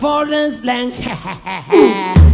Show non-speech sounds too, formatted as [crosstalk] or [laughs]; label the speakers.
Speaker 1: foreign slang. [laughs]